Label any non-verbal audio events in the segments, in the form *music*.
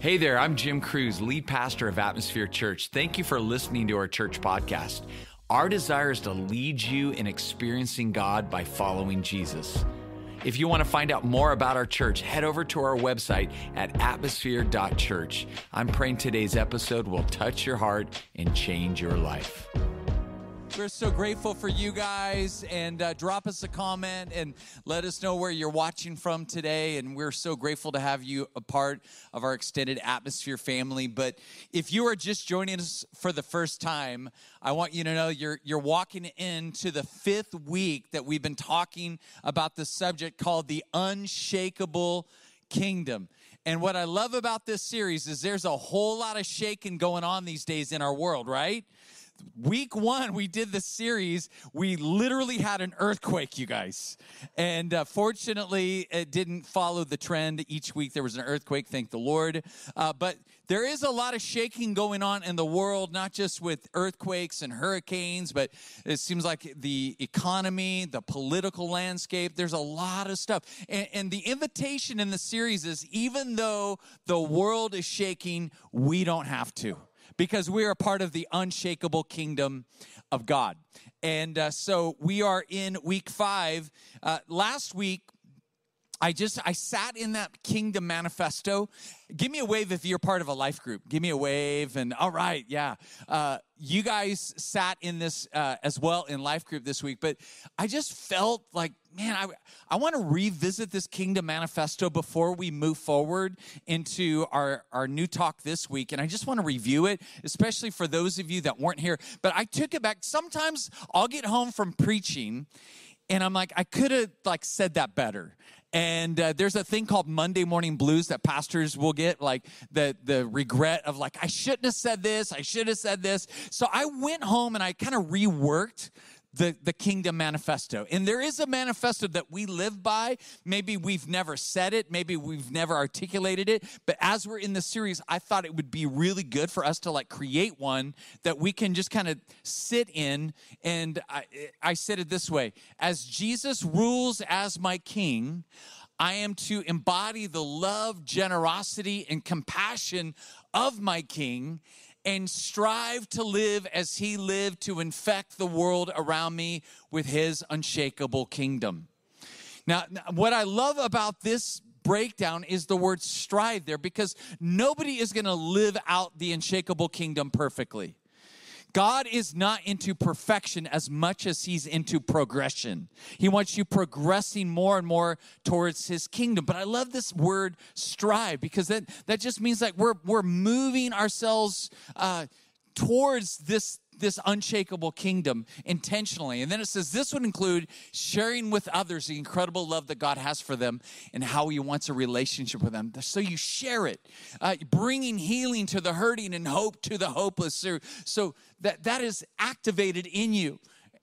Hey there, I'm Jim Crews, lead pastor of Atmosphere Church. Thank you for listening to our church podcast. Our desire is to lead you in experiencing God by following Jesus. If you want to find out more about our church, head over to our website at atmosphere.church. I'm praying today's episode will touch your heart and change your life. We're so grateful for you guys and uh, drop us a comment and let us know where you're watching from today. And we're so grateful to have you a part of our extended atmosphere family. But if you are just joining us for the first time, I want you to know you're, you're walking into the fifth week that we've been talking about the subject called the unshakable kingdom. And what I love about this series is there's a whole lot of shaking going on these days in our world, right? Week one we did the series. We literally had an earthquake you guys. And uh, fortunately it didn't follow the trend each week. There was an earthquake thank the lord. Uh, but there is a lot of shaking going on in the world not just with earthquakes and hurricanes but it seems like the economy the political landscape there's a lot of stuff. And, and the invitation in the series is even though the world is shaking we don't have to because we are part of the unshakable kingdom of God. And uh, so we are in week five. Uh, last week, I just I sat in that kingdom manifesto. Give me a wave if you're part of a life group. Give me a wave, and all right, yeah. Uh, you guys sat in this uh, as well in life group this week, but I just felt like, man, I I want to revisit this kingdom manifesto before we move forward into our our new talk this week, and I just want to review it, especially for those of you that weren't here. But I took it back. Sometimes I'll get home from preaching and i'm like i could have like said that better and uh, there's a thing called Monday morning blues that pastors will get, like the the regret of like I shouldn't have said this, I should have said this. So I went home and I kind of reworked the, the kingdom manifesto. And there is a manifesto that we live by. Maybe we've never said it, maybe we've never articulated it, but as we're in the series, I thought it would be really good for us to like create one that we can just kind of sit in. And I, I said it this way As Jesus rules as my king, I am to embody the love, generosity, and compassion of my king and strive to live as he lived to infect the world around me with his unshakable kingdom. Now, what I love about this breakdown is the word strive there because nobody is going to live out the unshakable kingdom perfectly. God is not into perfection as much as he's into progression. He wants you progressing more and more towards his kingdom. But I love this word strive because that, that just means like we're, we're moving ourselves uh, towards this this unshakable kingdom intentionally. And then it says this would include sharing with others the incredible love that God has for them and how He wants a relationship with them. So you share it, uh, bringing healing to the hurting and hope to the hopeless. So, so that, that is activated in you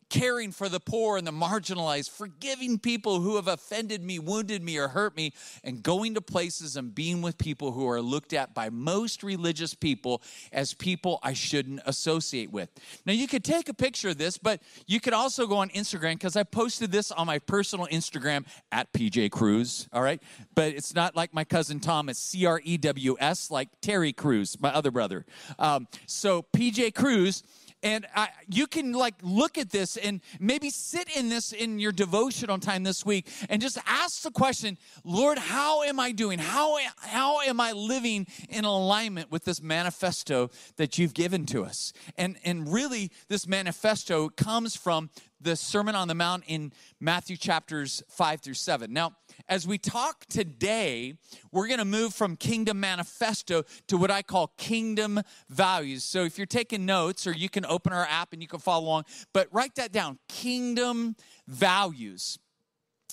caring for the poor and the marginalized, forgiving people who have offended me, wounded me, or hurt me, and going to places and being with people who are looked at by most religious people as people I shouldn't associate with. Now, you could take a picture of this, but you could also go on Instagram because I posted this on my personal Instagram at PJ Crews, all right? But it's not like my cousin Tom, it's C R E W S, like Terry Crews, my other brother. Um, so, PJ Crews and I, you can like look at this and maybe sit in this in your devotional time this week and just ask the question, Lord, how am I doing? How, how am I living in alignment with this manifesto that you've given to us? And, and really, this manifesto comes from the Sermon on the Mount in Matthew chapters 5 through 7. Now, as we talk today, we're going to move from Kingdom Manifesto to what I call Kingdom Values. So if you're taking notes, or you can open our app and you can follow along, but write that down Kingdom Values.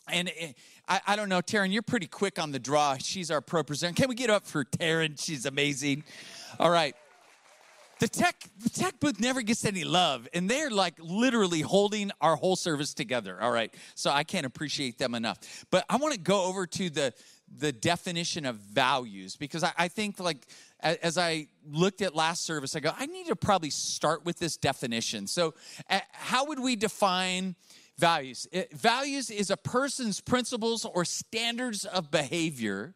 And it, I, I, don't know, Taryn, you're pretty quick on the draw. She's our pro presenter. Can we get up for Taryn? She's amazing. All right the tech the tech booth never gets any love and they're like literally holding our whole service together all right? So i can't appreciate them enough. But i want to go over to the the definition of values because I, I think like as i looked at last service i go i need to probably start with this definition. So uh, how would we define values? It, values is a person's principles or standards of behavior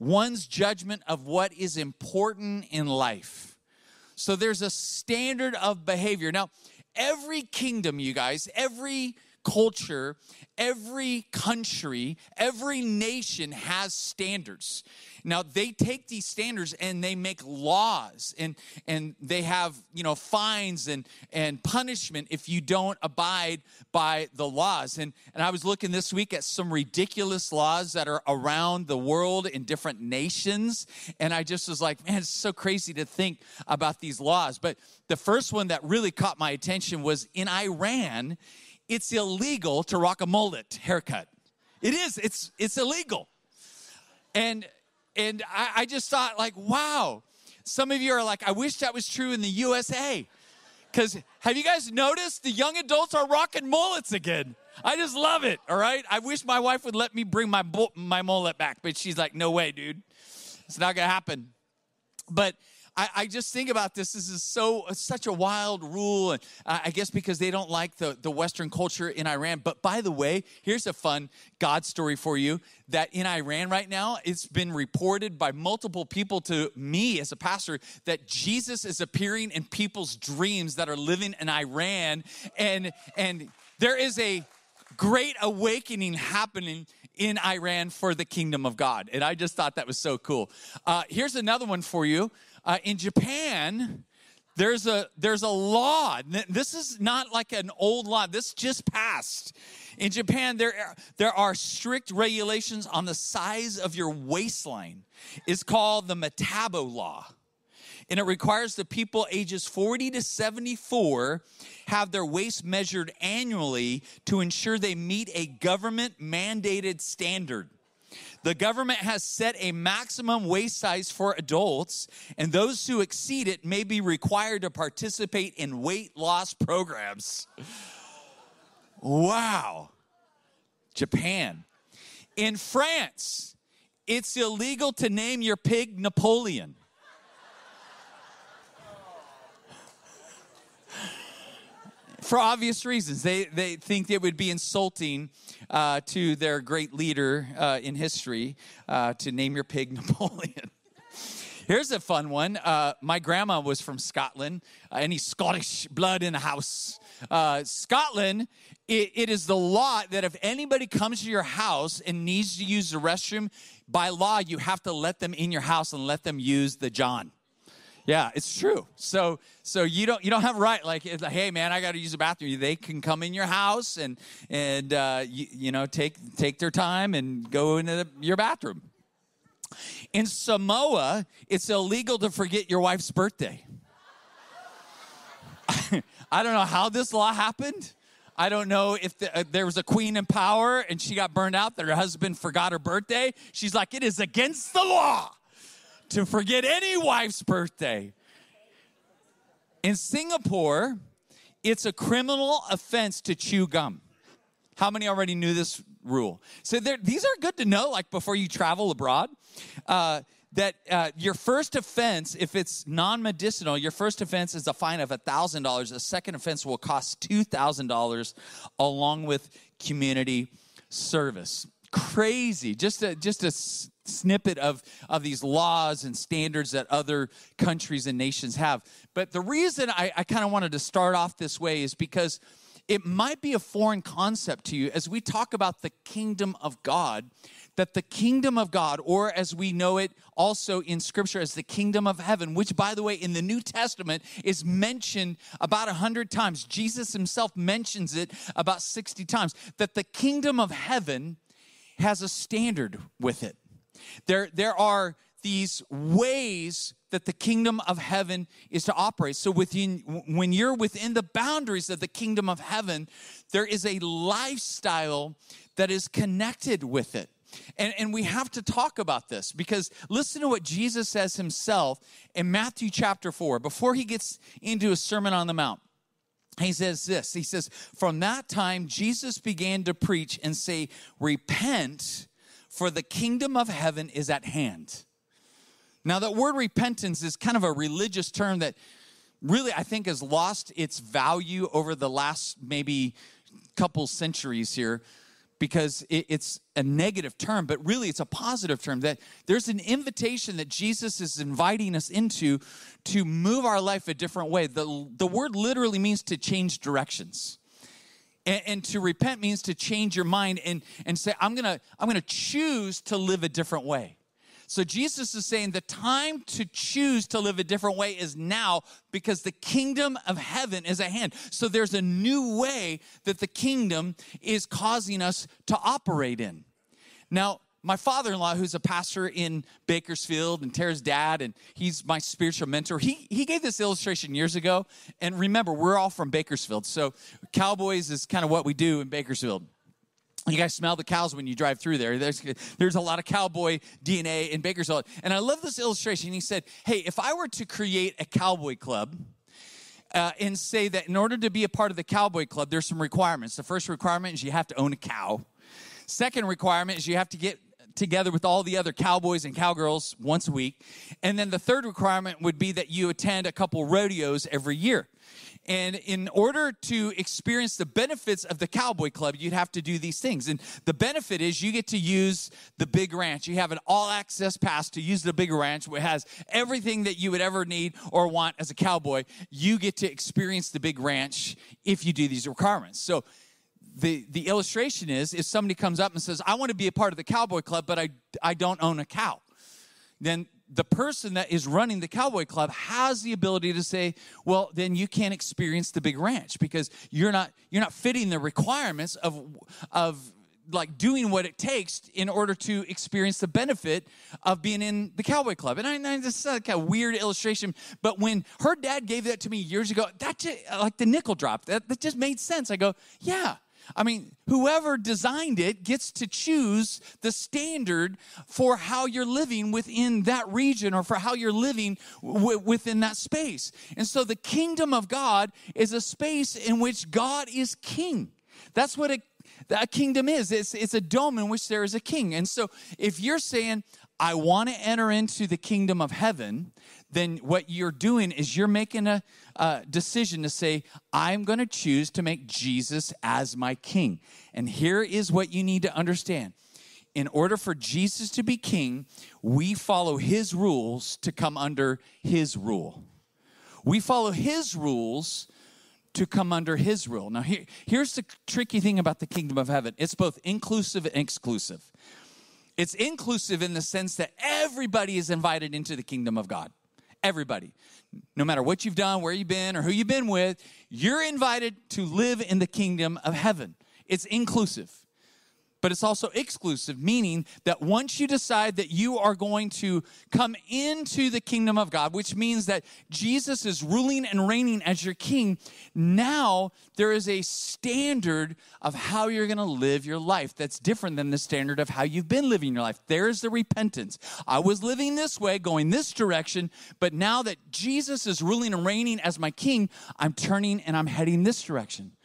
one's judgment of what is important in life. So there's a standard of behavior. Now, every kingdom, you guys, every culture, every country, every nation has standards. Now they take these standards and they make laws and and they have, you know, fines and and punishment if you don't abide by the laws. And and I was looking this week at some ridiculous laws that are around the world in different nations and I just was like, man, it's so crazy to think about these laws. But the first one that really caught my attention was in Iran, it's illegal to rock a mullet haircut. It is. It's it's illegal. And and I, I just thought, like, wow. Some of you are like, I wish that was true in the USA. Because have you guys noticed the young adults are rocking mullets again? I just love it, all right? I wish my wife would let me bring my, my mullet back, but she's like, no way, dude. It's not gonna happen. But I, I, just think about this. This is so such a wild rule, and uh, I guess because they don't like the, the Western culture in Iran. But by the way, here's a fun God story for you. That in Iran right now, it's been reported by multiple people to me as a pastor that Jesus is appearing in people's dreams that are living in Iran, and and there is a great awakening happening in Iran for the kingdom of God. And I just thought that was so cool. Uh, here's another one for you. Uh, in Japan, there's a there's a law. This is not like an old law. This just passed. In Japan, there there are strict regulations on the size of your waistline. It's called the Metabo law. And it requires the people ages 40 to 74 have their waist measured annually to ensure they meet a government mandated standard. The government has set a maximum waist size for adults, and those who exceed it may be required to participate in weight loss programs. Wow. Japan. In France, it's illegal to name your pig Napoleon. for obvious reasons. They, they think it would be insulting uh, to their great leader uh, in history uh, to name your pig *laughs* Napoleon. Here's a fun one. Uh, my grandma was from Scotland. Uh, any Scottish blood in the house? Uh, Scotland, it, it is the law that if anybody comes to your house and needs to use the restroom, by law, you have to let them in your house and let them use the John. Yeah, it's true. So so you don't you don't have right like, like hey man, I got to use the bathroom. They can come in your house and and uh, you, you know take take their time and go into the, your bathroom. In Samoa, it's illegal to forget your wife's birthday. *laughs* I don't know how this law happened. I don't know if the, uh, there was a queen in power and she got burned out that her husband forgot her birthday. She's like, it is against the law to forget any wife's birthday. In Singapore, it's a criminal offense to chew gum. How many already knew this rule? So these are good to know, like before you travel abroad. Uh, that uh, your first offense, if it's non medicinal, your first offense is a fine of $1,000. A second offense will cost $2,000 along with community service. Crazy. Just a, just a snippet of, of these laws and standards that other countries and nations have. But the reason I, I kind of wanted to start off this way is because it might be a foreign concept to you as we talk about the kingdom of God, that the kingdom of God, or as we know it also in scripture as the kingdom of heaven, which by the way, in the New Testament is mentioned about a hundred times. Jesus himself mentions it about 60 times, that the kingdom of heaven has a standard with it. There, there are these ways that the kingdom of heaven is to operate. So within when you're within the boundaries of the kingdom of heaven, there is a lifestyle that is connected with it. And, and we have to talk about this because listen to what Jesus says himself in Matthew chapter 4 before he gets into a Sermon on the Mount. He says this He says, From that time, Jesus began to preach and say, Repent for the kingdom of heaven is at hand. Now, that word repentance is kind of a religious term that really I think has lost its value over the last maybe couple centuries here. Because it, it's a negative term, but really it's a positive term. That there's an invitation that Jesus is inviting us into to move our life a different way. The, the word literally means to change directions. And, and to repent means to change your mind and, and say, I'm gonna, I'm gonna choose to live a different way. So Jesus is saying the time to choose to live a different way is now because the kingdom of heaven is at hand. So there's a new way that the kingdom is causing us to operate in. Now, my father-in-law who's a pastor in bakersfield and tara's dad and he's my spiritual mentor he, he gave this illustration years ago and remember we're all from bakersfield so cowboys is kind of what we do in bakersfield you guys smell the cows when you drive through there. There's, there's a lot of cowboy DNA in Bakersfield. And I love this illustration. He said, Hey, if I were to create a cowboy club, uh, and say that in order to be a part of the cowboy club, there's some requirements. The first requirement is you have to own a cow. Second requirement is you have to get together with all the other cowboys and cowgirls once a week. And then the third requirement would be that you attend a couple rodeos every year. And in order to experience the benefits of the Cowboy Club, you'd have to do these things. And the benefit is you get to use the big ranch. You have an all access pass to use the big ranch, which has everything that you would ever need or want as a cowboy. You get to experience the big ranch if you do these requirements. So the, the illustration is if somebody comes up and says, I want to be a part of the Cowboy Club, but I, I don't own a cow, then the person that is running the cowboy club has the ability to say well then you can't experience the big ranch because you're not you're not fitting the requirements of of like doing what it takes in order to experience the benefit of being in the cowboy club. And I know this is like a weird illustration, but when her dad gave that to me years ago, that just, like the nickel drop, that, that just made sense. I go, yeah, I mean, whoever designed it gets to choose the standard for how you're living within that region or for how you're living w- within that space. And so the kingdom of God is a space in which God is king. That's what a, a kingdom is. It's, it's a dome in which there is a king. And so if you're saying, I want to enter into the kingdom of heaven, then what you're doing is you're making a, a decision to say, I'm going to choose to make Jesus as my king. And here is what you need to understand. In order for Jesus to be king, we follow his rules to come under his rule. We follow his rules to come under his rule. Now, here, here's the tricky thing about the kingdom of heaven it's both inclusive and exclusive. It's inclusive in the sense that everybody is invited into the kingdom of God. Everybody. No matter what you've done, where you've been, or who you've been with, you're invited to live in the kingdom of heaven. It's inclusive but it's also exclusive, meaning that once you decide that you are going to come into the kingdom of God, which means that Jesus is ruling and reigning as your king, now there is a standard of how you're going to live your life that's different than the standard of how you've been living your life. There's the repentance. I was living this way, going this direction, but now that Jesus is ruling and reigning as my king, I'm turning and I'm heading this direction.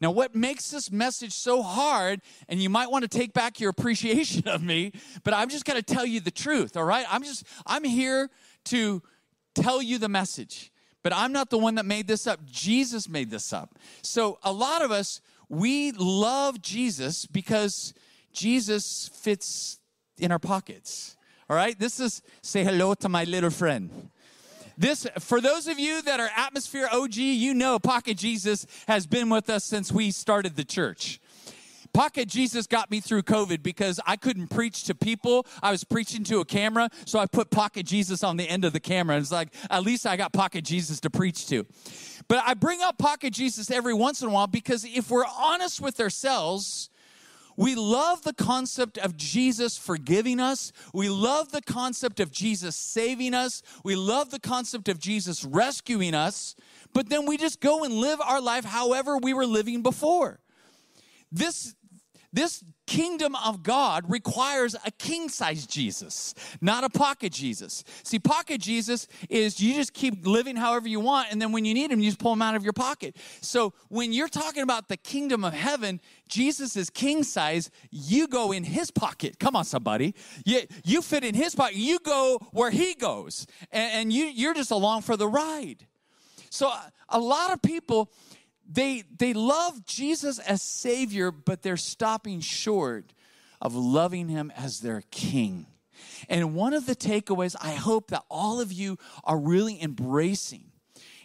Now, what makes this message so hard, and you might want to take back your appreciation of me, but I'm just going to tell you the truth, all right? I'm just, I'm here to tell you the message, but I'm not the one that made this up. Jesus made this up. So, a lot of us, we love Jesus because Jesus fits in our pockets, all right? This is say hello to my little friend. This, for those of you that are atmosphere OG, you know Pocket Jesus has been with us since we started the church. Pocket Jesus got me through COVID because I couldn't preach to people. I was preaching to a camera, so I put Pocket Jesus on the end of the camera. It's like, at least I got Pocket Jesus to preach to. But I bring up Pocket Jesus every once in a while because if we're honest with ourselves, we love the concept of Jesus forgiving us. We love the concept of Jesus saving us. We love the concept of Jesus rescuing us. But then we just go and live our life however we were living before. This this kingdom of God requires a king size Jesus, not a pocket Jesus. See, pocket Jesus is you just keep living however you want, and then when you need him, you just pull him out of your pocket. So when you're talking about the kingdom of heaven, Jesus is king size, you go in his pocket. Come on, somebody. You, you fit in his pocket, you go where he goes, and, and you, you're just along for the ride. So a lot of people they they love Jesus as savior, but they're stopping short of loving him as their king. And one of the takeaways I hope that all of you are really embracing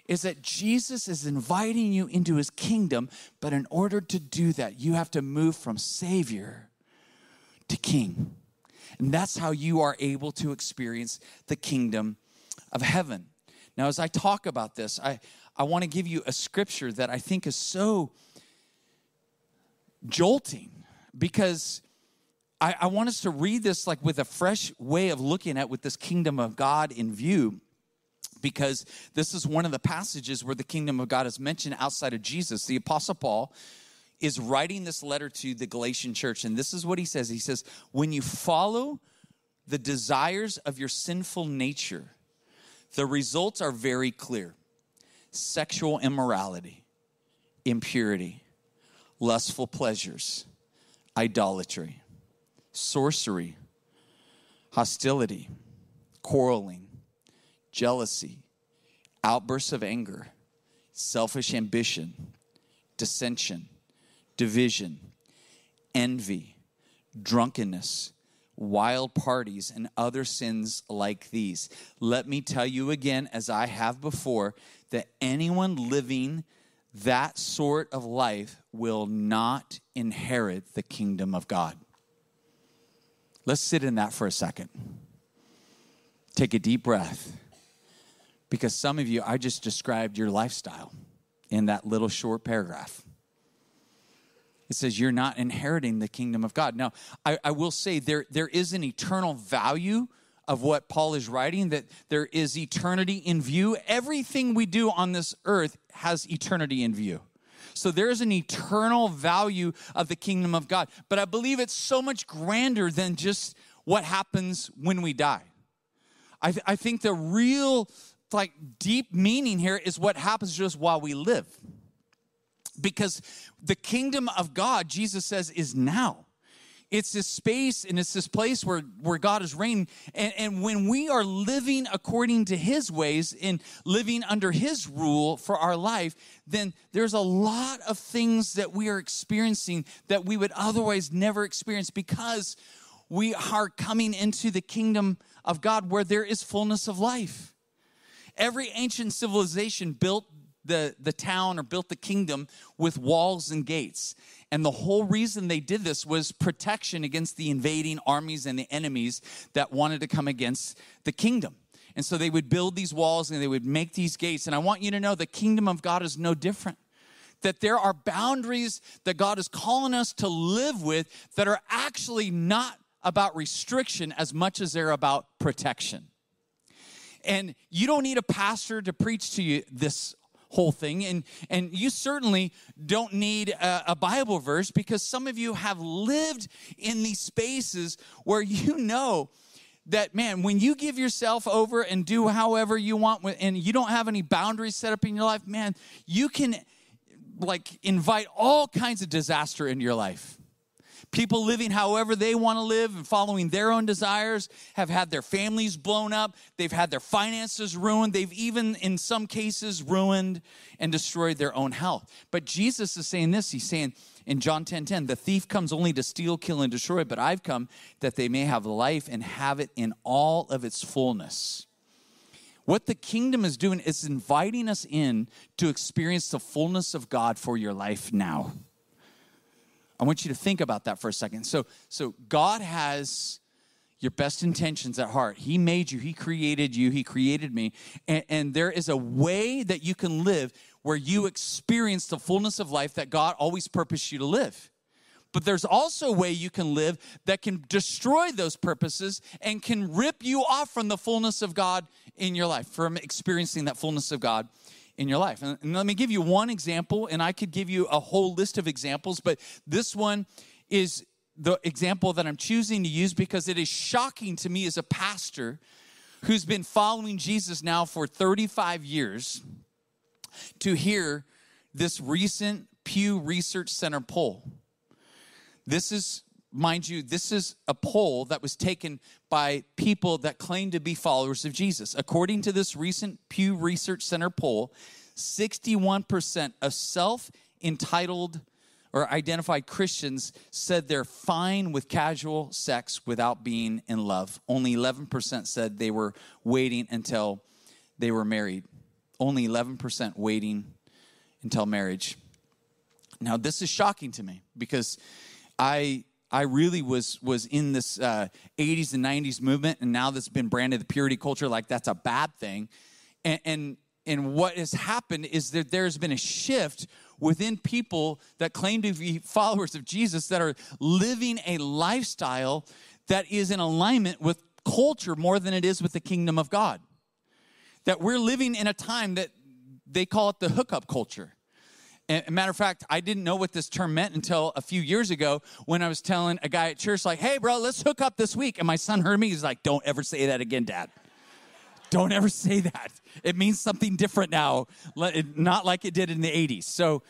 is that Jesus is inviting you into his kingdom, but in order to do that, you have to move from savior to king. And that's how you are able to experience the kingdom of heaven. Now, as I talk about this, I, I want to give you a scripture that I think is so jolting because I, I, want us to read this like with a fresh way of looking at with this kingdom of God in view because this is one of the passages where the kingdom of God is mentioned outside of Jesus. The apostle Paul is writing this letter to the Galatian church and this is what he says. He says, "When you follow the desires of your sinful nature, the results are very clear sexual immorality, impurity, lustful pleasures, idolatry, sorcery, hostility, quarreling, jealousy, outbursts of anger, selfish ambition, dissension, division, envy, drunkenness wild parties, and other sins like these. Let me tell you again, as I have before, that anyone living that sort of life will not inherit the kingdom of God. Let's sit in that for a second. Take a deep breath. Because some of you, I just described your lifestyle in that little short paragraph. It says you're not inheriting the kingdom of God. Now, I, I will say there, there is an eternal value of what Paul is writing, that there is eternity in view. Everything we do on this earth has eternity in view. So there is an eternal value of the kingdom of God. But I believe it's so much grander than just what happens when we die. I, th- I think the real, like, deep meaning here is what happens just while we live because the kingdom of God, Jesus says, is now. It's this space and it's this place where, where God is reigning. And, and when we are living according to his ways and living under his rule for our life, then there's a lot of things that we are experiencing that we would otherwise never experience because we are coming into the kingdom of God where there is fullness of life. Every ancient civilization built the, the town or built the kingdom with walls and gates. And the whole reason they did this was protection against the invading armies and the enemies that wanted to come against the kingdom. And so they would build these walls and they would make these gates. And I want you to know the kingdom of God is no different. That there are boundaries that God is calling us to live with that are actually not about restriction as much as they're about protection. And you don't need a pastor to preach to you this whole thing. And, and you certainly don't need a, a, Bible verse because some of you have lived in these spaces where you know that, man, when you give yourself over and do however you want and you don't have any boundaries set up in your life, man, you can like invite all kinds of disaster into your life. People living however they want to live and following their own desires have had their families blown up. They've had their finances ruined. They've even, in some cases, ruined and destroyed their own health. But Jesus is saying this He's saying in John 10 10, the thief comes only to steal, kill, and destroy, but I've come that they may have life and have it in all of its fullness. What the kingdom is doing is inviting us in to experience the fullness of God for your life now. I want you to think about that for a second. So, so God has your best intentions at heart. He made you, He created you, He created me. And, and, there is a way that you can live where you experience the fullness of life that God always purposed you to live. But there's also a way you can live that can destroy those purposes and can rip you off from the fullness of God in your life, from experiencing that fullness of God in your life. And, let me give you one example, and I could give you a whole list of examples, but this one is the example that I'm choosing to use because it is shocking to me as a pastor who's been following Jesus now for 35 years to hear this recent Pew Research Center poll. This is, mind you, this is a poll that was taken by people that claim to be followers of Jesus. According to this recent Pew Research Center poll, 61% of self entitled or identified Christians said they're fine with casual sex without being in love. Only 11% said they were waiting until they were married. Only 11% waiting until marriage. Now, this is shocking to me because I I really was was in this uh, 80s and 90s movement, and now that's been branded the purity culture like that's a bad thing. And, and and what has happened is that there's been a shift within people that claim to be followers of Jesus that are living a lifestyle that is in alignment with culture more than it is with the kingdom of God. That we're living in a time that they call it the hookup culture. And matter of fact, I didn't know what this term meant until a few years ago when I was telling a guy at church, like, hey, bro, let's hook up this week. And my son heard me. He's like, don't ever say that again, dad. Don't ever say that. It means something different now, not like it did in the 80s. So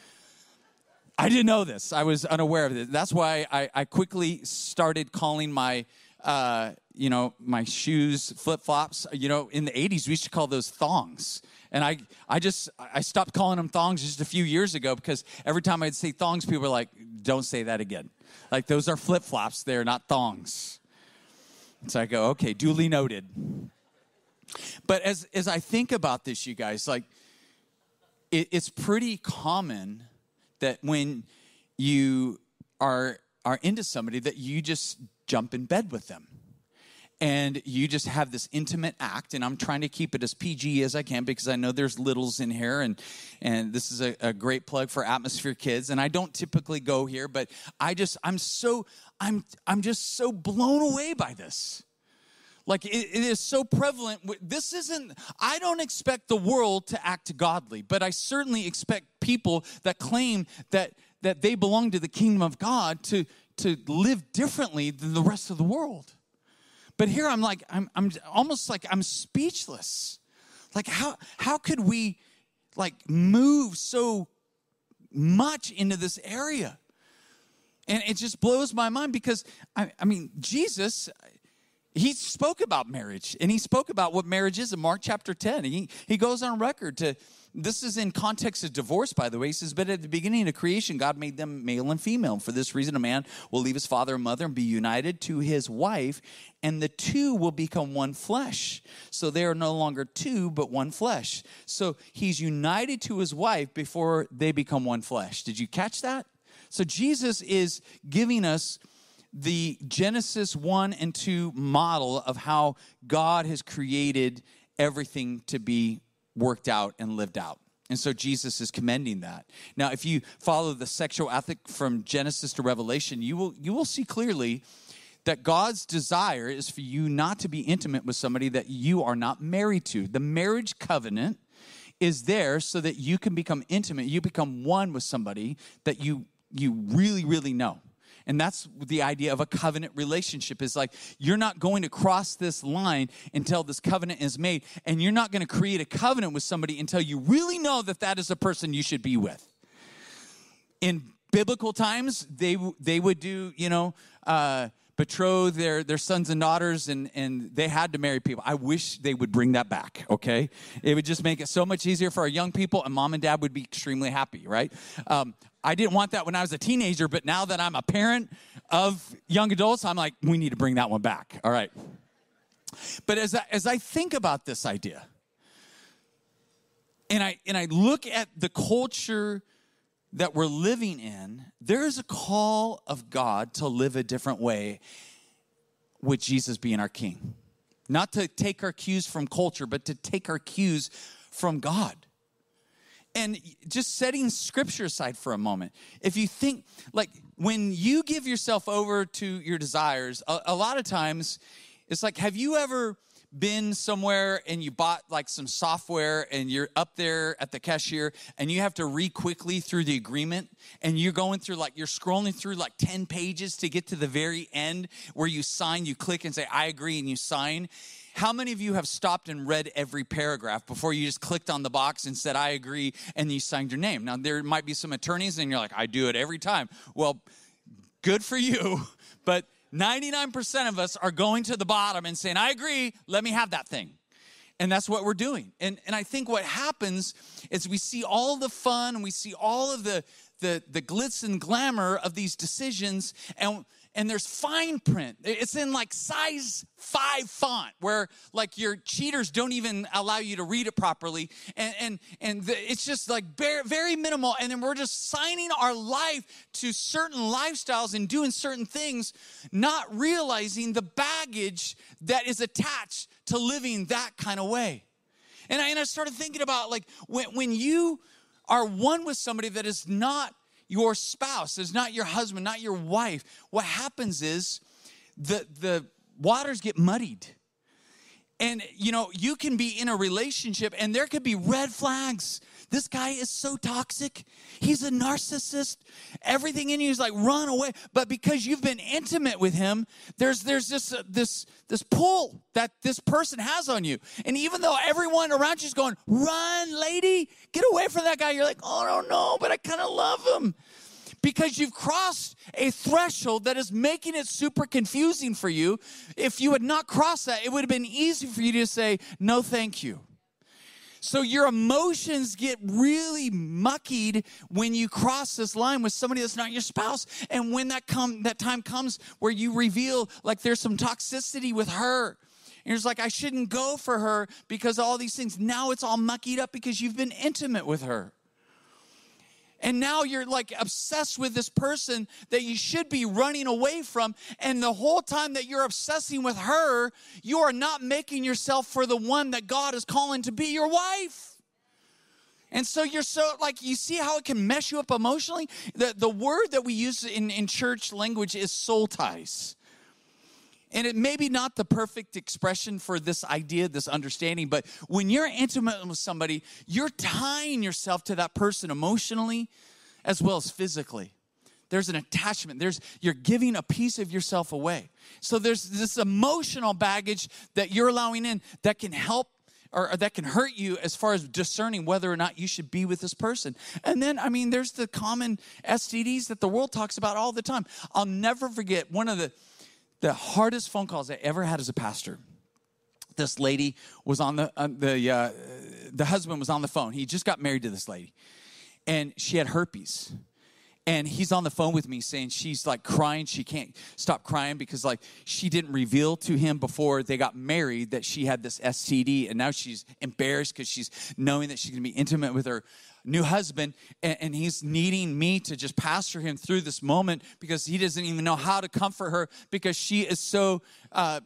I didn't know this. I was unaware of it. That's why I, I quickly started calling my, uh, you know, my shoes flip flops. You know, in the 80s, we used to call those thongs. And I, I just, I stopped calling them thongs just a few years ago because every time I'd say thongs, people were like, don't say that again. Like, those are flip flops, they're not thongs. So I go, okay, duly noted. But as, as I think about this, you guys, like, it, it's pretty common that when you are, are into somebody, that you just jump in bed with them. And you just have this intimate act and i'm trying to keep it as pg as i can because i know there's littles in here and and this is a, a, great plug for atmosphere kids. And i don't typically go here but i just i'm so i'm i'm just so blown away by this. Like it, it is so prevalent. This isn't, I don't expect the world to act godly, but I certainly expect people that claim that, that they belong to the kingdom of God to, to live differently than the rest of the world. But here I'm like, I'm, I'm almost like I'm speechless. Like, how, how could we like move so much into this area? And it just blows my mind because, I, I mean, Jesus, he spoke about marriage and he spoke about what marriage is in Mark chapter 10. He, he goes on record to, this is in context of divorce, by the way. He says, But at the beginning of creation, God made them male and female. For this reason, a man will leave his father and mother and be united to his wife, and the two will become one flesh. So they are no longer two, but one flesh. So he's united to his wife before they become one flesh. Did you catch that? So Jesus is giving us the Genesis 1 and 2 model of how God has created everything to be worked out and lived out. And so Jesus is commending that. Now, if you follow the sexual ethic from Genesis to Revelation, you will you will see clearly that God's desire is for you not to be intimate with somebody that you are not married to. The marriage covenant is there so that you can become intimate, you become one with somebody that you you really really know. And that's the idea of a covenant relationship is like you're not going to cross this line until this covenant is made. And you're not going to create a covenant with somebody until you really know that that is a person you should be with. In biblical times, they, they would do, you know, uh, betroth their, their sons and daughters and, and they had to marry people. I wish they would bring that back, okay? It would just make it so much easier for our young people and mom and dad would be extremely happy, right? Um, I didn't want that when I was a teenager, but now that I'm a parent of young adults, I'm like, we need to bring that one back. All right. But as I, as I think about this idea, and I and I look at the culture that we're living in, there is a call of God to live a different way with Jesus being our king. Not to take our cues from culture, but to take our cues from God and just setting scripture aside for a moment. If you think like when you give yourself over to your desires a, a, lot of times it's like have you ever been somewhere and you bought like some software and you're up there at the cashier and you have to read quickly through the agreement and you're going through like you're scrolling through like 10 pages to get to the very end where you sign you click and say i agree and you sign how many of you have stopped and read every paragraph before you just clicked on the box and said, I agree, and you signed your name? Now, there might be some attorneys, and you're like, I do it every time. Well, good for you, *laughs* but 99% of us are going to the bottom and saying, I agree, let me have that thing. and that's what we're doing. And, and I think what happens is we see all the fun we see all of the, the, the glitz and glamour of these decisions, and, and there's fine print. It's in like size five font where like your cheaters don't even allow you to read it properly. And, and, and the, it's just like very, very minimal. And then we're just signing our life to certain lifestyles and doing certain things, not realizing the baggage that is attached to living that kind of way. And I, and I started thinking about like when, when you are one with somebody that is not your spouse, is not your husband, not your wife, what happens is the, the waters get muddied. And you know, you can be in a relationship and there could be red flags. This guy is so toxic. He's a narcissist. Everything in you is like run away. But because you've been intimate with him, there's there's this uh, this this pull that this person has on you. And even though everyone around you is going, "Run, lady, get away from that guy," you're like, don't know, but I kind of love him because you've crossed a threshold that is making it super confusing for you. If you had not crossed that, it would have been easy for you to say, no, thank you. So your emotions get really muckied when you cross this line with somebody that's not your spouse. And when that come that time comes where you reveal like there's some toxicity with her. And just like, I shouldn't go for her because all these things. Now it's all muckied up because you've been intimate with her. And now you're like obsessed with this person that you should be running away from. And the whole time that you're obsessing with her, you are not making yourself for the one that God is calling to be your wife. And so you're so like you see how it can mess you up emotionally? The the word that we use in, in church language is soul ties. And it may be not the perfect expression for this idea, this understanding, but when you're intimate with somebody, you're tying yourself to that person emotionally as well as physically. There's an attachment. There's you're giving a piece of yourself away. So there's this emotional baggage that you're allowing in that can help or, or, that can hurt you as far as discerning whether or not you should be with this person. And then, I mean, there's the common STDs that the world talks about all the time. I'll never forget one of the the hardest phone calls I ever had as a pastor. This lady was on the uh, the uh, the husband was on the phone. He just got married to this lady, and she had herpes. And he's on the phone with me saying she's like crying. She can't stop crying because like she didn't reveal to him before they got married that she had this STD, and now she's embarrassed because she's knowing that she's gonna be intimate with her new husband, and, and, he's needing me to just pastor him through this moment because he doesn't even know how to comfort her because she is so. Uh,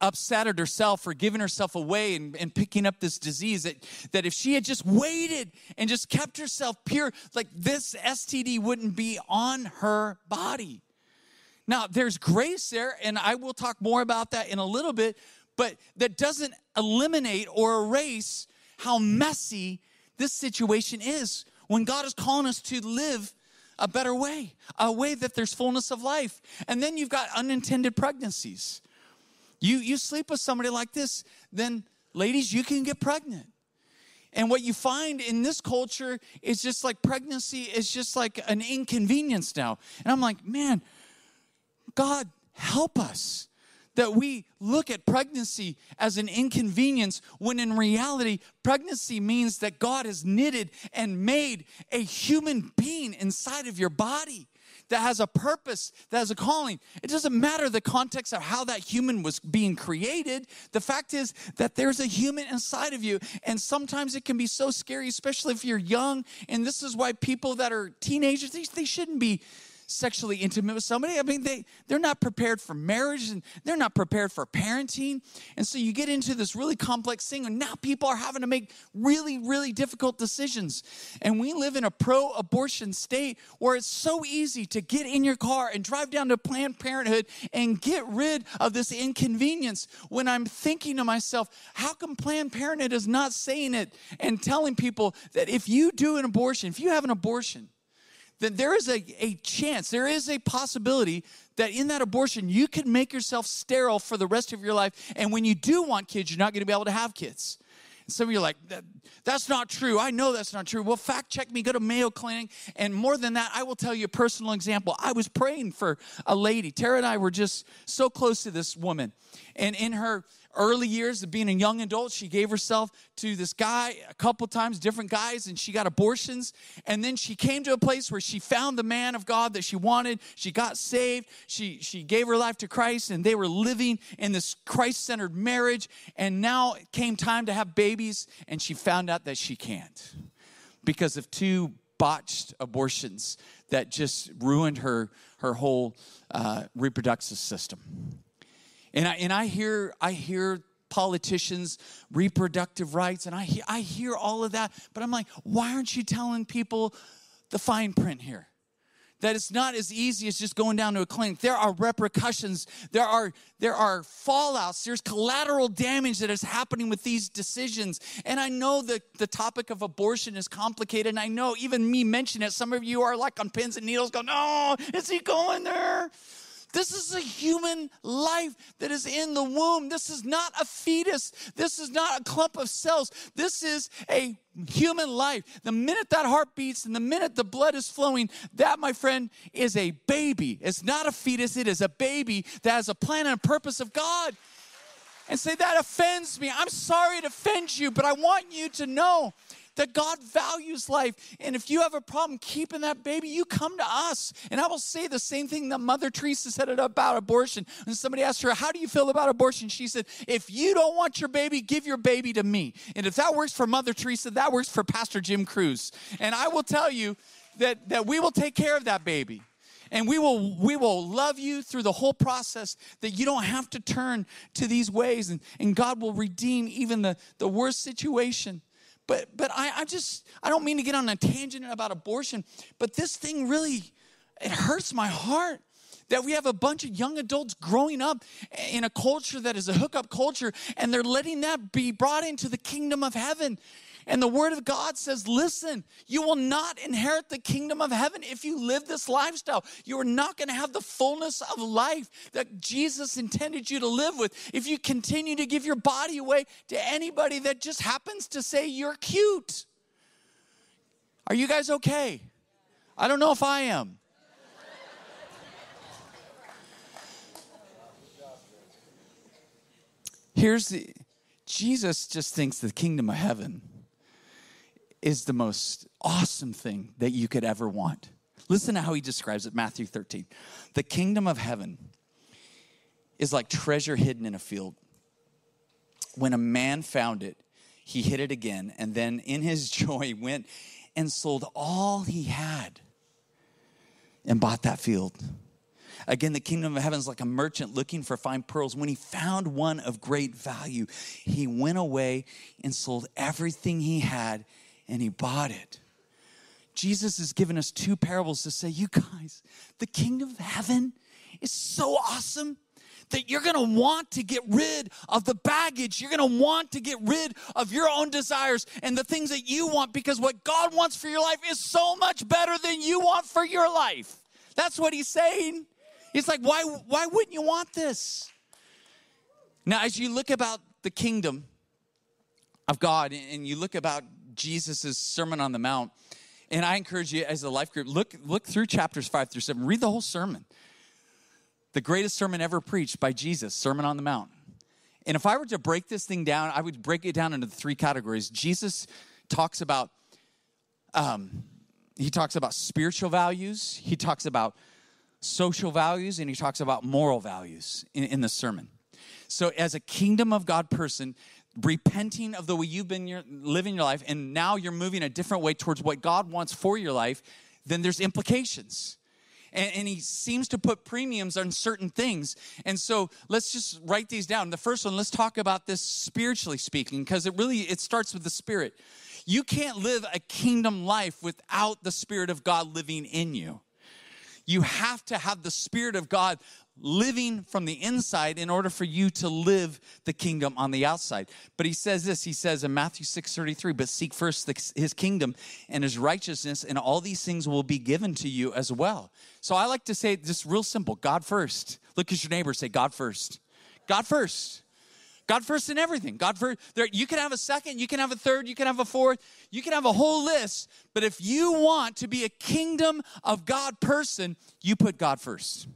upset at herself for giving herself away and, and picking up this disease that, that if she had just waited and just kept herself pure like this std wouldn't be on her body now there's grace there and i will talk more about that in a little bit but that doesn't eliminate or erase how messy this situation is when God is calling us to live a better way, a way that there's fullness of life. And then you've got unintended pregnancies. You, you sleep with somebody like this, then ladies, you can get pregnant. And what you find in this culture is just like pregnancy is just like an inconvenience now. And I'm like, man, God, help us that we look at pregnancy as an inconvenience when in reality, pregnancy means that God has knitted and made a human being inside of your body that has a purpose, that has a calling. It doesn't matter the context of how that human was being created. The fact is that there's a human inside of you. And sometimes it can be so scary, especially if you're young. And this is why people that are teenagers, they, they shouldn't be sexually intimate with somebody. I mean, they, they're not prepared for marriage and they're not prepared for parenting. And so you get into this really complex thing, and now people are having to make really, really difficult decisions. And we live in a pro abortion state where it's so easy to get in your car and drive down to Planned Parenthood and get rid of this inconvenience. When I'm thinking to myself, how come Planned Parenthood is not saying it and telling people that if you do an abortion, if you have an abortion, then there is a, a chance, there is a possibility that in that abortion, you can make yourself sterile for the rest of your life. And when you do want kids, you're not going to be able to have kids. Some of you are like, that, that's not true. I know that's not true. Well, fact check me, go to Mayo Clinic. And more than that, I will tell you a personal example. I was praying for a lady. Tara and I were just so close to this woman. And in her early years of being a young adult, she gave herself to this guy a couple times, different guys, and she got abortions. And then she came to a place where she found the man of God that she wanted. She got saved. She, she gave her life to Christ, and they were living in this Christ centered marriage. And now it came time to have babies, and she found out that she can't because of two botched abortions that just ruined her, her whole uh, reproductive system. And I, and I hear, I hear politicians, reproductive rights, and I hear, I hear all of that, but I'm like, why aren't you telling people the fine print here? that it's not as easy as just going down to a clinic. There are repercussions. There are there are fallouts. There's collateral damage that is happening with these decisions. And I know that the topic of abortion is complicated. And I know even me mentioning it, some of you are like on pins and needles, going, "No, is he going there?" This is a human life that is in the womb. This is not a fetus. This is not a clump of cells. This is a human life. The minute that heart beats and the minute the blood is flowing, that, my friend, is a baby. It's not a fetus, it is a baby that has a plan and a purpose of God. And say, that offends me. I'm sorry it offends you, but I want you to know that God values life. And if you have a problem keeping that baby, you come to us. And I will say the same thing that Mother Teresa said about abortion. When somebody asked her, How do you feel about abortion? She said, If you don't want your baby, give your baby to me. And if that works for Mother Teresa, that works for Pastor Jim Crews. And I will tell you that, that we will take care of that baby and we will we will love you through the whole process that you don't have to turn to these ways and, and god will redeem even the, the worst situation but but I, I just I don't mean to get on a tangent about abortion, but this thing really it hurts my heart that we have a bunch of young adults growing up in a culture that is a hookup culture and they're letting that be brought into the kingdom of heaven and the word of God says, listen, you will not inherit the kingdom of heaven if you live this lifestyle. You are not going to have the fullness of life that Jesus intended you to live with if you continue to give your body away to anybody that just happens to say you're cute. Are you guys okay? I don't know if I am. Here's the Jesus just thinks the kingdom of heaven is the most awesome thing that you could ever want. Listen to how he describes it, Matthew 13. The kingdom of heaven is like treasure hidden in a field. When a man found it, he hid it again, and then in his *laughs* joy went and sold all he had and bought that field. Again, the kingdom of heaven is like a merchant looking for fine pearls. When he found one of great value, he went away and sold everything he had and he bought it. Jesus has given us two parables to say, you guys, the kingdom of heaven is so awesome that you're gonna want to get rid of the baggage. You're gonna want to get rid of your own desires and the things that you want because what God wants for your life is so much better than you want for your life. That's what he's saying. He's like, why, why wouldn't you want this? Now, as you look about the kingdom of God and you look about Jesus' Sermon on the Mount. And I encourage you as a life group, look, look through chapters five through seven, read the whole sermon. The greatest sermon ever preached by Jesus, Sermon on the Mount. And if I were to break this thing down, I would break it down into three categories. Jesus talks about um, he talks about spiritual values, he talks about social values, and he talks about moral values in, in the sermon. So, as a kingdom of God person, repenting of the way you've been your, living your life and now you're moving a different way towards what God wants for your life, then there's implications. And, and, he seems to put premiums on certain things. And so let's just write these down. The first one, let's talk about this spiritually speaking, because it really it starts with the spirit. You can't live a kingdom life without the spirit of God living in you. You have to have the spirit of God living from the inside in order for you to live the kingdom on the outside. But he says this, he says in Matthew 6:33, but seek first the, his kingdom and his righteousness and all these things will be given to you as well. So I like to say just real simple, God first. Look at your neighbor, say God first. God first. God first in everything. God first. There, you can have a second, you can have a third, you can have a fourth, you can have a whole list. But if you want to be a kingdom of God person, you put God first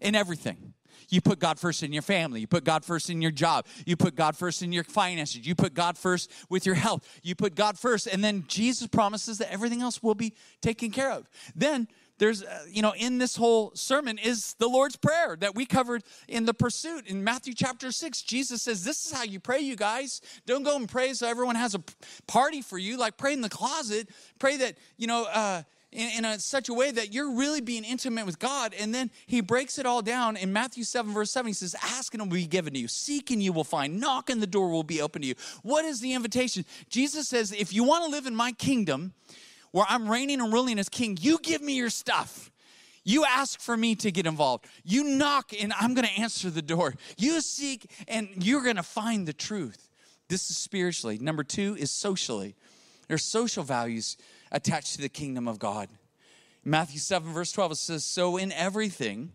in everything. You put God first in your family. You put God first in your job. You put God first in your finances. You put God first with your health. You put God first. And then Jesus promises that everything else will be taken care of. Then there's, uh, you know, in this whole sermon is the Lord's Prayer that we covered in the pursuit. In Matthew chapter 6, Jesus says, This is how you pray, you guys. Don't go and pray so everyone has a party for you. Like, pray in the closet. Pray that, you know, uh, in, in a, such a way that you're really being intimate with God. And then he breaks it all down in Matthew 7, verse 7. He says, Ask and it will be given to you. Seek and you will find. Knock and the door will be open to you. What is the invitation? Jesus says, If you want to live in my kingdom, where I'm reigning and ruling as king, you give me your stuff. You ask for me to get involved. You knock and I'm going to answer the door. You seek and you're going to find the truth. This is spiritually. Number two is socially. There's social values attached to the kingdom of God. Matthew 7, verse 12, it says, So in everything,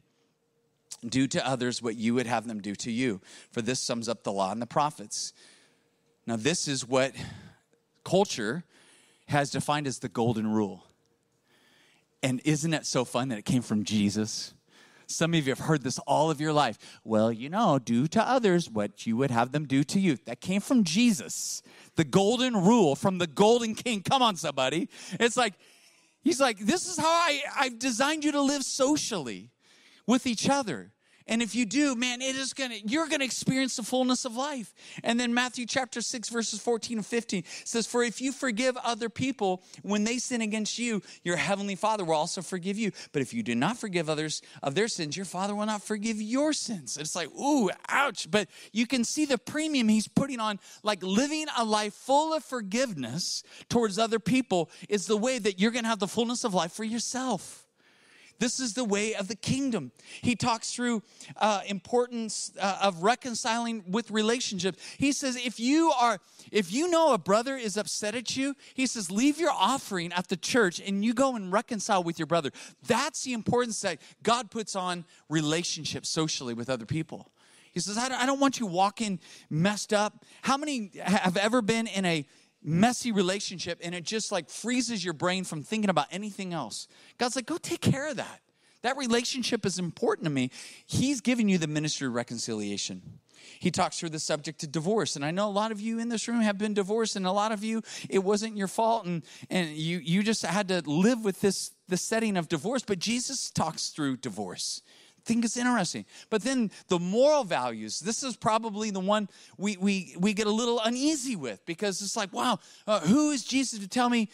do to others what you would have them do to you. For this sums up the law and the prophets. Now, this is what culture has defined as the golden rule. And isn't it so fun that it came from Jesus? Some of you have heard this all of your life. Well, you know, do to others what you would have them do to you. That came from Jesus. The golden rule from the golden king. Come on, somebody. It's like, he's like, this is how I, I've designed you to live socially with each other. And if you do, man, it is gonna, you're gonna experience the fullness of life. And then Matthew chapter 6, verses 14 and 15 says, For if you forgive other people when they sin against you, your heavenly Father will also forgive you. But if you do not forgive others of their sins, your Father will not forgive your sins. It's like, ooh, ouch. But you can see the premium he's putting on, like living a life full of forgiveness towards other people is the way that you're gonna have the fullness of life for yourself. This is the way of the kingdom. He talks through uh, importance uh, of reconciling with relationships. He says, if you are, if you know a brother is upset at you, he says, leave your offering at the church and you go and reconcile with your brother. That's the importance that God puts on relationships socially with other people. He says, I don't want you walking messed up. How many have ever been in a messy relationship and it just like freezes your brain from thinking about anything else. God's like, go take care of that. That relationship is important to me. He's giving you the ministry of reconciliation. He talks through the subject of divorce. And I know a lot of you in this room have been divorced, and a lot of you, it wasn't your fault, and, and you, you just had to live with this, the setting of divorce. But Jesus talks through divorce think it's interesting. But then the moral values, this is probably the one we, we, we get a little uneasy with because it's like, wow, uh, who is Jesus to tell me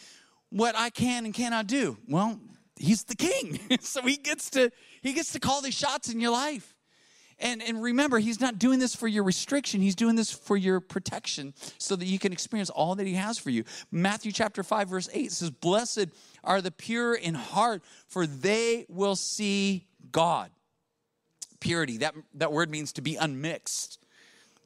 what I can and cannot do? Well, he's the king. *laughs* so he gets to he gets to call the shots in your life. And, and remember, he's not doing this for your restriction. He's doing this for your protection so that you can experience all that he has for you. Matthew chapter 5, verse 8 says, Blessed are the pure in heart, for they will see God purity. That, that word means to be unmixed.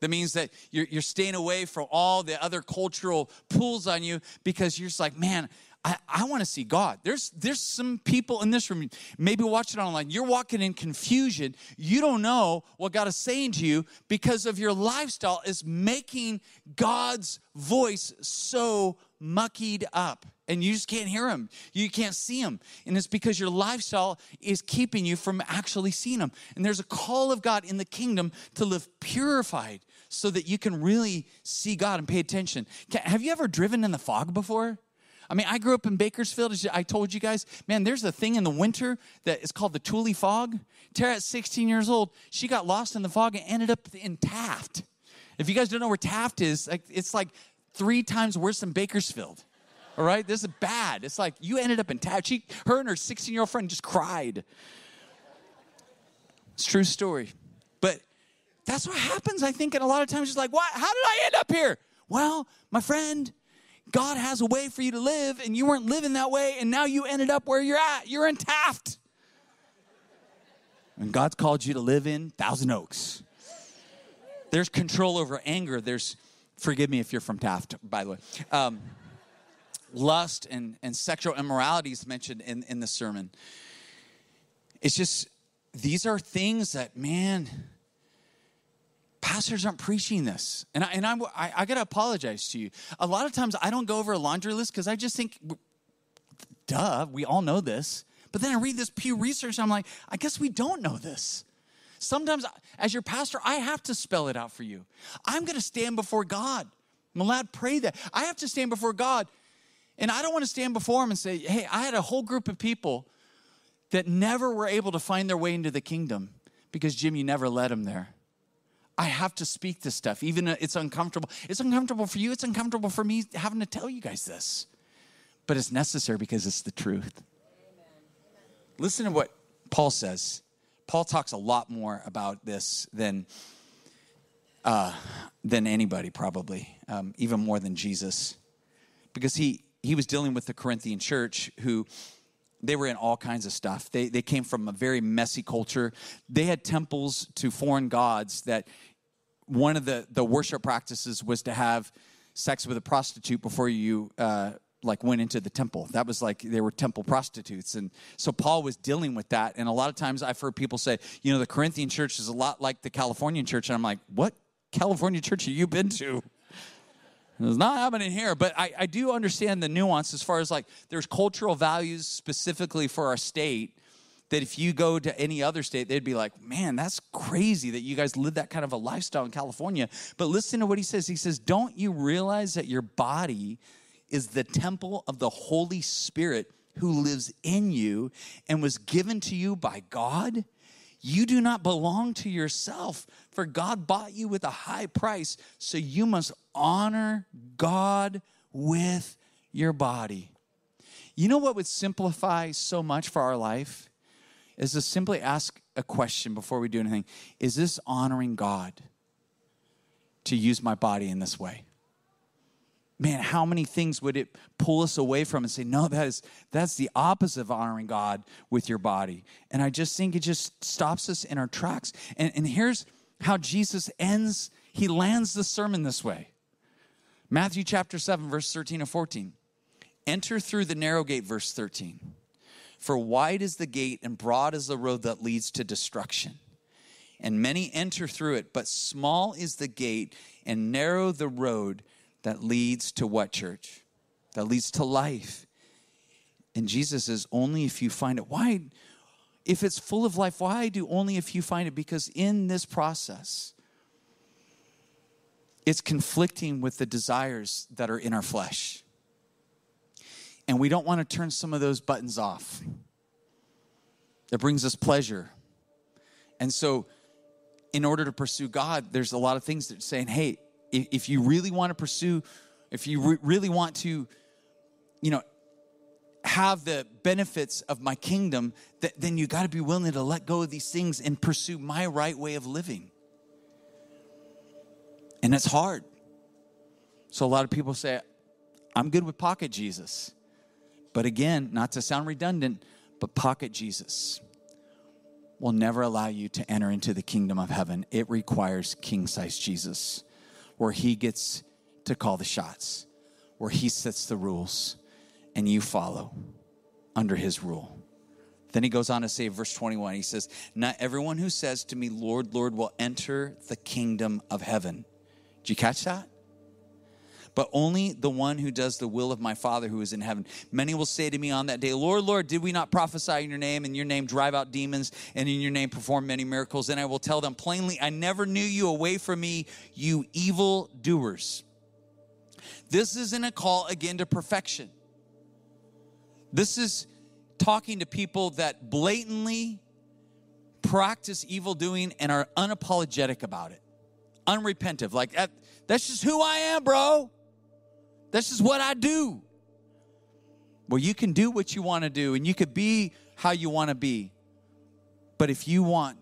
That means that you're, you're staying away from all the other cultural pulls on you because you're just like, man, I, I want to see God. There's there's some people in this room, maybe watching it online. You're walking in confusion. You don't know what God is saying to you because of your lifestyle is making God's voice so muckied up and you just can't hear him. You can't see him. And it's because your lifestyle is keeping you from actually seeing him. And there's a call of God in the kingdom to live purified so that you can really see God and pay attention. Have you ever driven in the fog before? I mean, I grew up in Bakersfield. As I told you guys, man, there's a thing in the winter that is called the Tule fog. Tara, at 16 years old, she got lost in the fog and ended up in Taft. If you guys don't know where Taft is, like, it's like three times worse than Bakersfield. All right, this is bad. It's like you ended up in Taft. She, her and her 16 year old friend just cried. It's true story. But that's what happens, I think, and a lot of times she's like, what? How did I end up here? Well, my friend, God has a way for you to live, and you weren't living that way, and now you ended up where you're at. You're in Taft. And God's called you to live in Thousand Oaks. There's control over anger. There's, forgive me if you're from Taft, by the way. Um, lust and, and sexual immorality is mentioned in, in the sermon. It's just, these are things that, man, pastors aren't preaching this. And I, and I, I, I got to apologize to you. A lot of times I don't go over a laundry list because I just think, duh, we all know this. But then I read this Pew Research, I'm like, I guess we don't know this. Sometimes, as your pastor, I have to spell it out for you. I'm going to stand before God. Malad, pray that. I have to stand before God. And I don't want to stand before him and say, hey, I had a whole group of people that never were able to find their way into the kingdom because, Jim, you never led them there. I have to speak this stuff, even it's uncomfortable. It's uncomfortable for you, it's uncomfortable for me having to tell you guys this. But it's necessary because it's the truth. Listen to what Paul says. Paul talks a lot more about this than uh, than anybody, probably, um, even more than Jesus, because he he was dealing with the Corinthian church who they were in all kinds of stuff. They, they came from a very messy culture. They had temples to foreign gods that one of the, the worship practices was to have sex with a prostitute before you uh, like went into the temple. That was like they were temple prostitutes. And so Paul was dealing with that. And a lot of times I've heard people say, you know, the Corinthian church is a lot like the Californian church. And I'm like, what California church have you been to? *laughs* It's not happening here, but I, I do understand the nuance as far as like there's cultural values specifically for our state that if you go to any other state, they'd be like, man, that's crazy that you guys live that kind of a lifestyle in California. But listen to what he says. He says, Don't you realize that your body is the temple of the Holy Spirit who lives in you and was given to you by God? You do not belong to yourself, for God bought you with a high price, so you must honor God with your body. You know what would simplify so much for our life? Is to simply ask a question before we do anything Is this honoring God to use my body in this way? Man, how many things would it pull us away from and say, no, that is that's the opposite of honoring God with your body. And I just think it just stops us in our tracks. And, and here's how Jesus ends, he lands the sermon this way. Matthew chapter 7, verse 13 and 14. Enter through the narrow gate, verse 13. For wide is the gate and broad is the road that leads to destruction. And many enter through it, but small is the gate and narrow the road that leads to what, church? That leads to life. And Jesus says, only if you find it. Why? If it's full of life, why do only if you find it? Because in this process, it's conflicting with the desires that are in our flesh. And we don't want to turn some of those buttons off. That brings us pleasure. And so, in order to pursue God, there's a lot of things that are saying, hey, if you really want to pursue, if you re- really want to, you know, have the benefits of my kingdom, th- then you got to be willing to let go of these things and pursue my right way of living. And it's hard. So a lot of people say, I'm good with pocket Jesus. But again, not to sound redundant, but pocket Jesus will never allow you to enter into the kingdom of heaven. It requires king size Jesus where he gets to call the shots, where he sets the rules, and you follow under his rule. Then he goes on to say, verse 21, he says, Not everyone who says to me, Lord, Lord, will enter the kingdom of heaven. Did you catch that? But only the one who does the will of my Father who is in heaven. Many will say to me on that day, Lord, Lord, did we not prophesy in your name, in your name drive out demons, and in your name perform many miracles? And I will tell them plainly, I never knew you away from me, you evil doers. This isn't a call again to perfection. This is talking to people that blatantly practice evil doing and are unapologetic about it, unrepentive. Like, that's just who I am, bro. This is what I do. Well, you can do what you want to do and you could be how you want to be. But if you want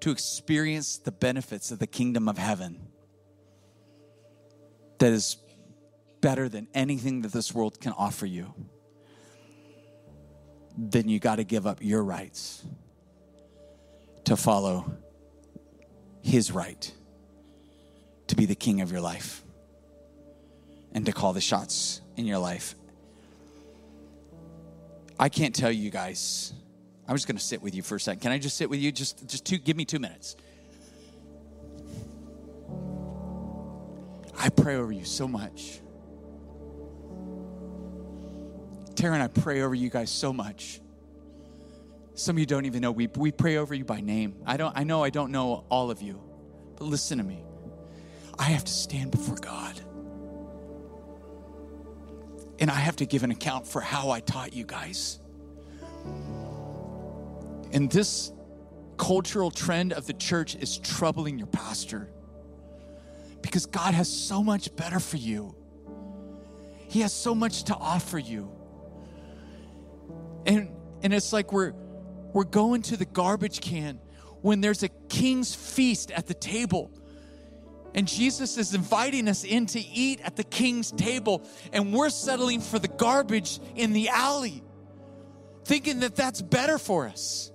to experience the benefits of the kingdom of heaven, that is better than anything that this world can offer you, then you got to give up your rights to follow His right to be the king of your life and to call the shots in your life. I can't tell you guys. I'm just going to sit with you for a second. Can I just sit with you? Just, just two. Give me two minutes. I pray over you so much. Taryn, I pray over you guys so much. Some of you don't even know. We, we pray over you by name. I, don't, I know I don't know all of you, but listen to me. I have to stand before God. And I have to give an account for how I taught you guys. And this cultural trend of the church is troubling your pastor because God has so much better for you. He has so much to offer you. And and it's like we're we're going to the garbage can when there's a king's feast at the table. And Jesus is inviting us in to eat at the king's table, and we're settling for the garbage in the alley, thinking that that's better for us.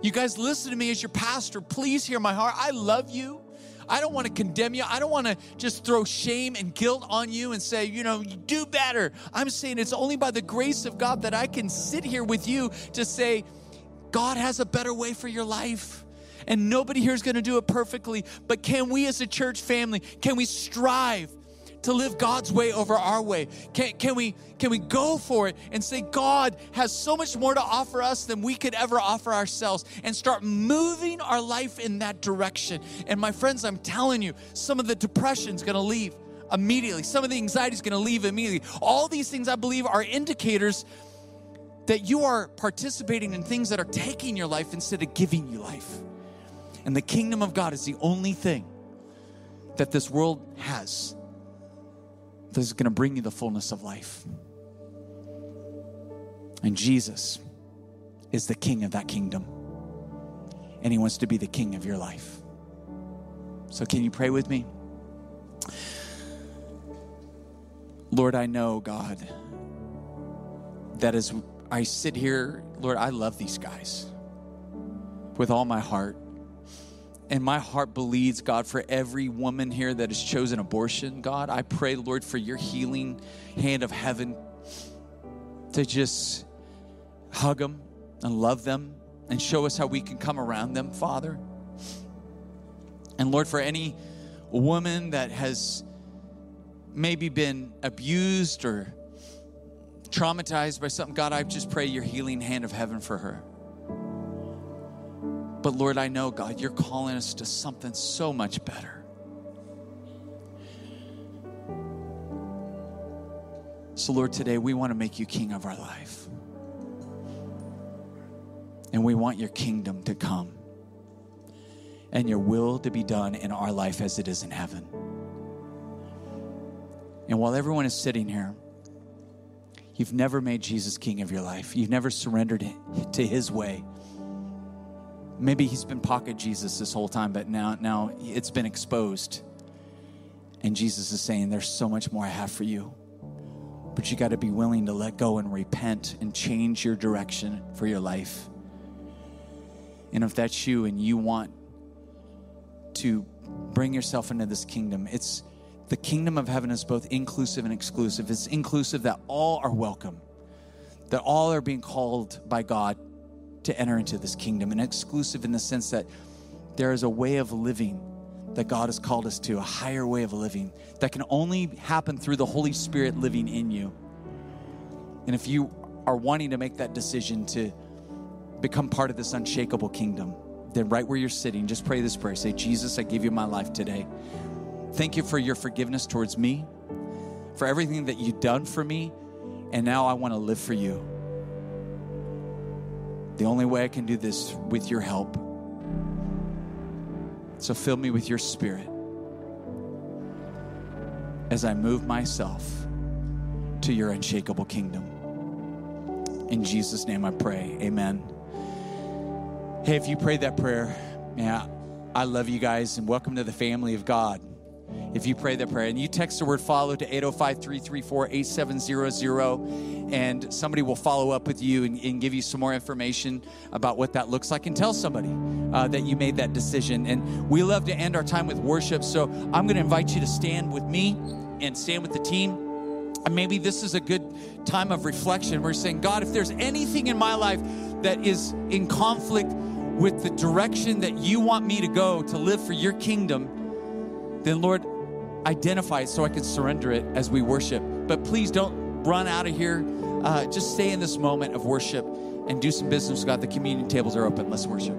You guys, listen to me as your pastor. Please hear my heart. I love you. I don't want to condemn you. I don't want to just throw shame and guilt on you and say, you know, you do better. I'm saying it's only by the grace of God that I can sit here with you to say, God has a better way for your life. And nobody here is going to do it perfectly. But can we as a church family, can we strive to live God's way over our way? Can, can, we, can we go for it and say, God has so much more to offer us than we could ever offer ourselves and start moving our life in that direction? And my friends, I'm telling you, some of the depression's gonna leave immediately, some of the anxiety is gonna leave immediately. All these things, I believe, are indicators that you are participating in things that are taking your life instead of giving you life. And the kingdom of God is the only thing that this world has that is going to bring you the fullness of life. And Jesus is the king of that kingdom. And he wants to be the king of your life. So, can you pray with me? Lord, I know, God, that as I sit here, Lord, I love these guys with all my heart. And my heart bleeds, God, for every woman here that has chosen abortion. God, I pray, Lord, for your healing hand of heaven to just hug them and love them and show us how we can come around them, Father. And Lord, for any woman that has maybe been abused or traumatized by something, God, I just pray your healing hand of heaven for her. But Lord, I know, God, you're calling us to something so much better. So, Lord, today we want to make you king of our life. And we want your kingdom to come and your will to be done in our life as it is in heaven. And while everyone is sitting here, you've never made Jesus king of your life, you've never surrendered to his way maybe he's been pocket Jesus this whole time, but now, now it's been exposed. And Jesus is saying, There's so much more I have for you. But you got to be willing to let go and repent and change your direction for your life. And if that's you and you want to bring yourself into this kingdom, it's the kingdom of heaven is both inclusive and exclusive. It's inclusive that all are welcome, that all are being called by God to enter into this kingdom and exclusive in the sense that there is a way of living that God has called us to, a higher way of living that can only happen through the Holy Spirit living in you. And if you are wanting to make that decision to become part of this unshakable kingdom, then right where you're sitting, just pray this prayer. Say, Jesus, I give you my life today. Thank you for your forgiveness towards me, for everything that you've done for me, and now I want to live for you. The only way I can do this with your help. So fill me with your spirit as I move myself to your unshakable kingdom. In Jesus' name I pray. Amen. Hey, if you prayed that prayer, yeah, I love you guys and welcome to the family of God if you pray that prayer. And you text the word follow to 805 334 8700, and somebody will follow up with you and, and, give you some more information about what that looks like and tell somebody uh, that you made that decision. And we love to end our time with worship. So I'm going to invite you to stand with me and stand with the team. And maybe this is a good time of reflection. We're saying, God, if there's anything in my life that is in conflict with the direction that you want me to go to live for your kingdom, then Lord, identify it so I can surrender it as we worship. But please don't run out of here. Uh, just stay in this moment of worship and do some business God. The communion tables are open. Let's worship.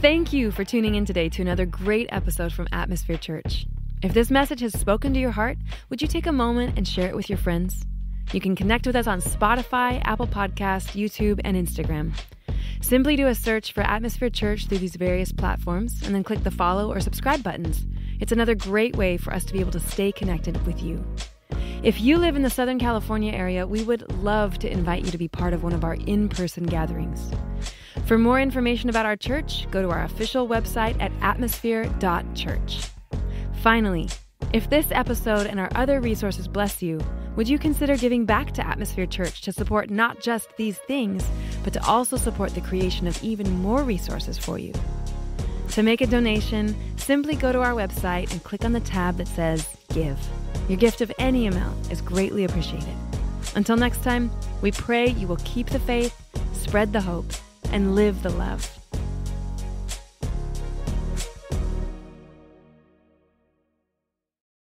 Thank you for tuning in today to another great episode from Atmosphere Church. If this message has spoken to your heart, would you take a moment and share it with your friends? You can connect with us on Spotify, Apple Podcast, YouTube, and Instagram. Simply do a search for Atmosphere Church through these various platforms and then click the follow or subscribe buttons. It's another great way for us to be able to stay connected with you. If you live in the Southern California area, we would love to invite you to be part of one of our in person gatherings. For more information about our church, go to our official website at atmosphere.church. Finally, if this episode and our other resources bless you, would you consider giving back to Atmosphere Church to support not just these things, but to also support the creation of even more resources for you? To make a donation, simply go to our website and click on the tab that says Give. Your gift of any amount is greatly appreciated. Until next time, we pray you will keep the faith, spread the hope, and live the love.